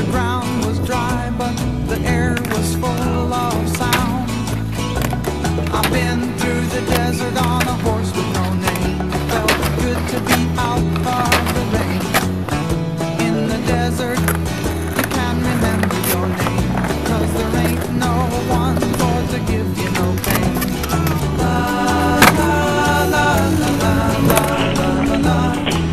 The ground was dry, but the air was full of sound. I've been through the desert on a horse with no name. Felt good to be out of the rain. In the desert, you can remember your name. Cause there ain't no one for to give you no pain. La la la la la la la la